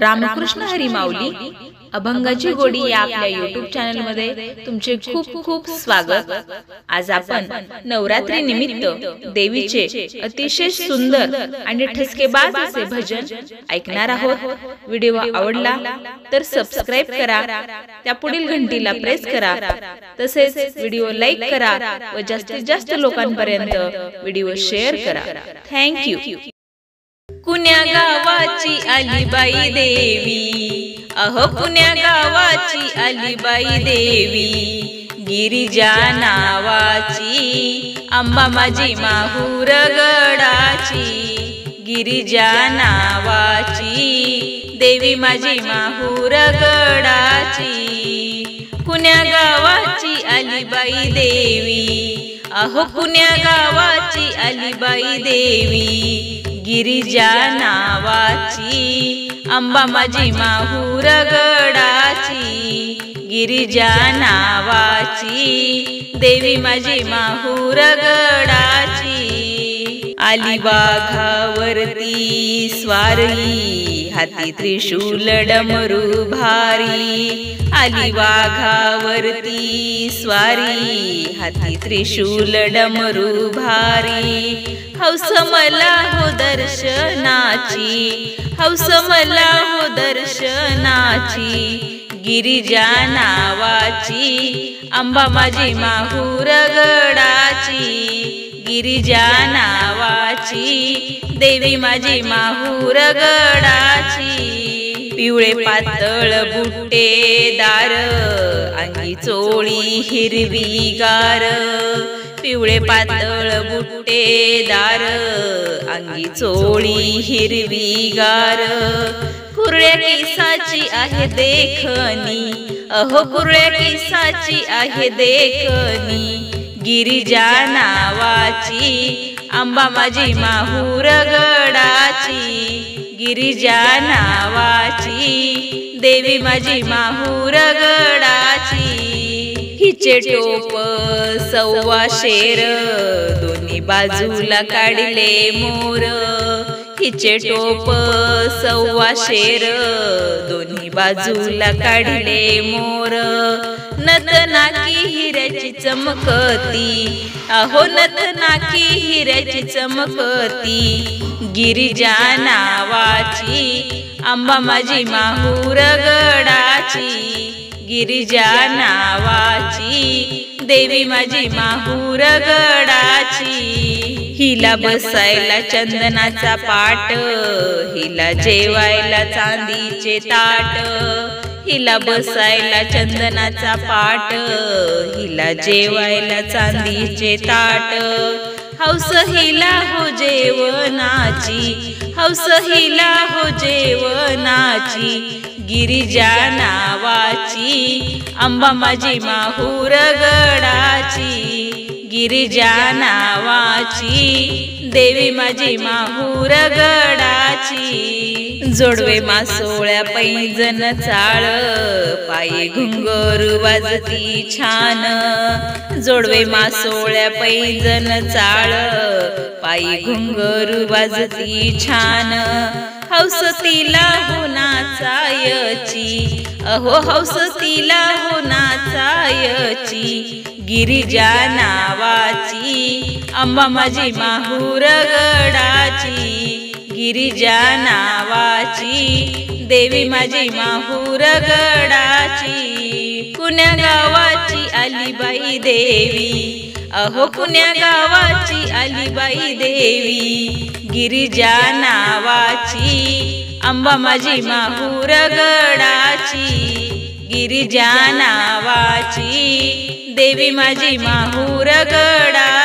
रामकृष्ण हरी माऊली अभंगाची गोडी या आपल्या युट्यूब चॅनलमध्ये तुमचे खूप खूप स्वागत. आज आपण नवरात्री निमित्त देवीचे अतिशय सुंदर आणि ठसकेबाज असे भजन ऐकणार आहोत. व्हिडिओ आवडला तर सबस्क्राईब करा. त्या पुढील घंटीला प्रेस करा. तसेच व्हिडिओ लाईक करा व जास्तीत जास्त लोकांपर्यंत व्हिडिओ शेअर करा. थँक्यू कुण्या गावाची अलीबाई देवी. अहो कुण्या गावाची अलीबाई देवी. गिरिजा नावाची आंबा माझी माहूर गडाची. गिरिजा नावाची देवी माझी माहूर गडाची. कुण्या गावाची अलीबाई देवी. अहो कुण्या गावाची अलीबाई देवी. गिरिजा नावाची अंबा माझी माहूर गडाची. गिरिजा नावाची देवी माझी माहूर गडाची. आली वाघावरती स्वारी हाती त्रिशूल डमरू भारी आली वाघावरती स्वारी. हाती त्रिशूल डमरू भारी. हौस मला हो दर्शनाची हौस मला हो दर्शनाची. गिरिजा नावाची अंबा माझी माहूर गडाची. गिरिजा गडाची देवी माझी माहूर गडाची. पिवळे पातळ बुट्टे दार अंगी चोळी हिरवी गार. पिवळे पातळ बुट्टे दार अंगी चोळी हिरवी गार. कुरळ्या केसाची आहे देखणी अहो कुरळ्या केसाची आहे देखणी. गिरिजा नावाची आंबा माझी माहूर गडाची गिरिजा नावाची. देवी माझी माहूर गडाची. हिचे टोप सव्वा शेर दोन्ही बाजूला काढले मोर. हिचे टोप सव्वा शेर दोन्ही बाजूला काढले मोर. नत नाकी हिऱ्याची चमकती अहो नत नाकी हिऱ्याची चमकती. गिरिजा नावाची आंबा माझी माहूर गडाची. गिरिजा नावाची देवी माझी माहूर गडाची. हिला बसायला चंदनाचा पाट हिला जेवायला चांदीचे ताट हिला बसायला चंदनाचा पाट हिला जेवायला चांदीचे ताट. हौस हिला हो जेवणाची हौस हिला हो जेवणाची गिरिजा नावाची अंबा माझी माहूर गडाची. गिरिजा नावाची देवी माझी माहूर गडाची. जोडवे मासोळ्या पैजन चाळ पायी घुंगरू वाजती छान. जोडवे मासोळ्या पैजन चाळ पायी घुंगरू वाजती छान. हौस तिला हो नाचायची अहो हौस तिला हो नाचायची. गिरिजा नावाची अंबा माझी माहूर गडाची गिरिजा नावाची देवी माझी माहूर गडाची कुण्या गावाची अलीबाई देवी अहो कुण्या गावाची अलीबाई देवी गिरिजा नावाची अंबा माझी माहूर गडाची गिरिजा नावाची देवी माझी माहूर गडा